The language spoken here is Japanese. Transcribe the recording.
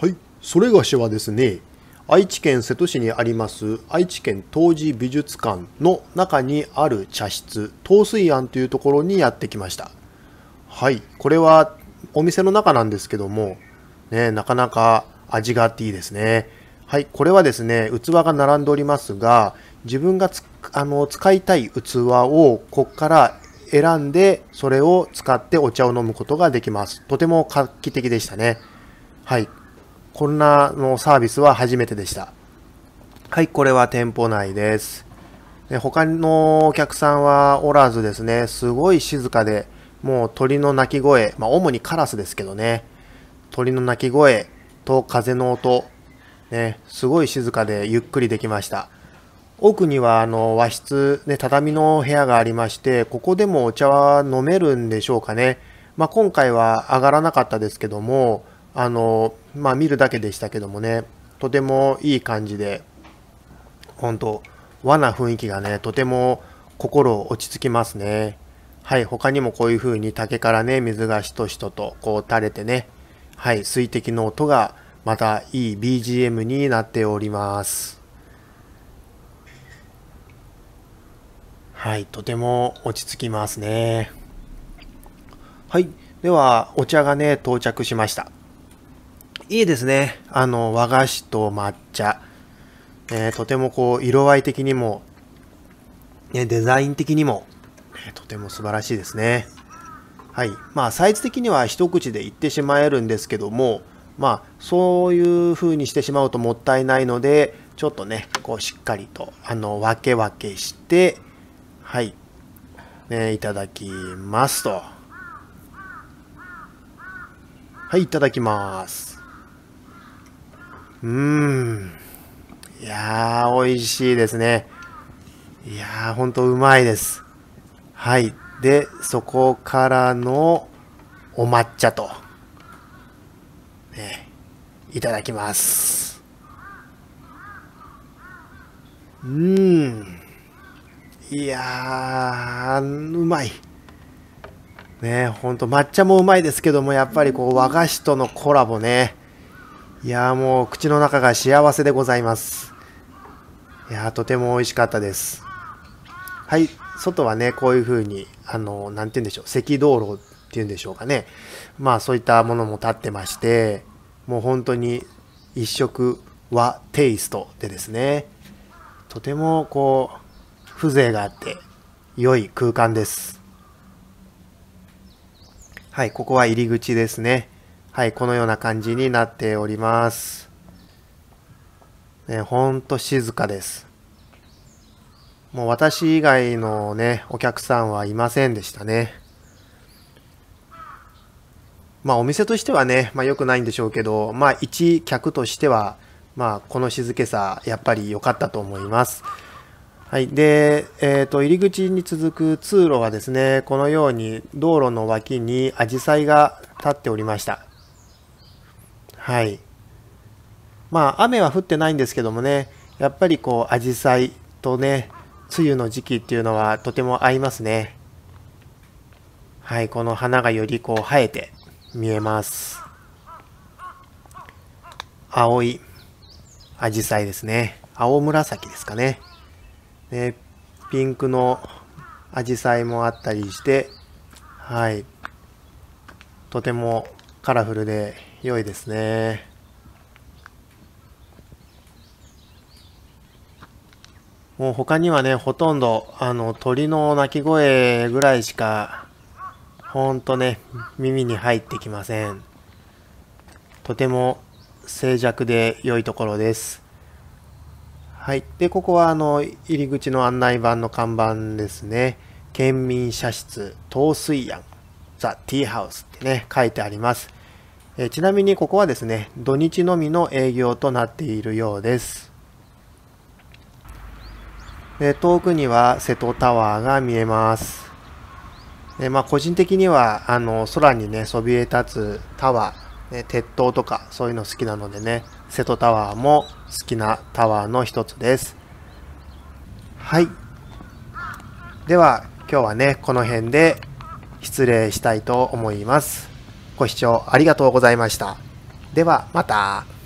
はい、それがしはですね、愛知県瀬戸市にあります愛知県陶磁美術館の中にある茶室、東水庵というところにやってきました。はい、これはお店の中なんですけども、ね、なかなか味があっていいですね。はい、これはですね、器が並んでおりますが、自分があの使いたい器をここから選んで、それを使ってお茶を飲むことができます。とても画期的でしたね。はい。こんなのサービスは初めてでした。はい、これは店舗内です。で他のお客さんはおらずですね、すごい静かで、もう鳥の鳴き声、まあ主にカラスですけどね、鳥の鳴き声と風の音、ね、すごい静かでゆっくりできました。奥にはあの和室、ね、畳の部屋がありまして、ここでもお茶は飲めるんでしょうかね。まあ、今回は上がらなかったですけども、あの、まあ見るだけでしたけどもね、とてもいい感じで、本当和な雰囲気がね、とても心落ち着きますね。はい、他にもこういう風に竹からね、水がしとしととこう垂れてね、はい、水滴の音がまたいい BGM になっております。はい、とても落ち着きますね。はい、ではお茶がね、到着しました。いいですね。あの、和菓子と抹茶。えー、とてもこう、色合い的にも、ね、デザイン的にも、えー、とても素晴らしいですね。はい。まあ、サイズ的には一口でいってしまえるんですけども、まあ、そういう風にしてしまうともったいないので、ちょっとね、こうしっかりと、あの、分け分けして、はい。ね、いただきますと。はい、いただきます。うーん。いやー、美味しいですね。いやー、ほんとうまいです。はい。で、そこからのお抹茶と、ね、いただきます。うーん。いやー、うまい。ね、ほんと抹茶もうまいですけども、やっぱりこう和菓子とのコラボね。いやもう口の中が幸せでございます。いやとても美味しかったです。はい、外はね、こういう風に、あの、なんて言うんでしょう、赤道路っていうんでしょうかね。まあそういったものも立ってまして、もう本当に一色和テイストでですね、とてもこう、風情があって良い空間です。はい、ここは入り口ですね。はい、このような感じになっております。ね、ほんと静かです。もう私以外のね、お客さんはいませんでしたね。まあお店としてはね、まあ良くないんでしょうけど、まあ一客としては、まあこの静けさ、やっぱり良かったと思います。はい。で、えっ、ー、と、入り口に続く通路はですね、このように道路の脇にアジサイが立っておりました。はい。まあ、雨は降ってないんですけどもね、やっぱりこう、アジサイとね、梅雨の時期っていうのはとても合いますね。はい、この花がよりこう生えて見えます。青いアジサイですね。青紫ですかね。ね、ピンクのアジサイもあったりして、はい、とてもカラフルで良いですね。もう他にはね、ほとんど、あの、鳥の鳴き声ぐらいしか、ほんとね、耳に入ってきません。とても静寂で良いところです。はい。で、ここは、あの、入り口の案内板の看板ですね。県民社室、東水庵、ザ・ティーハウスってね、書いてあります。えちなみにここはですね、土日のみの営業となっているようです。で遠くには瀬戸タワーが見えます。でまあ、個人的にはあの空にね、そびえ立つタワー、ね、鉄塔とかそういうの好きなのでね、瀬戸タワーも好きなタワーの一つです。はい。では、今日はね、この辺で失礼したいと思います。ご視聴ありがとうございました。ではまた。